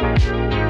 Música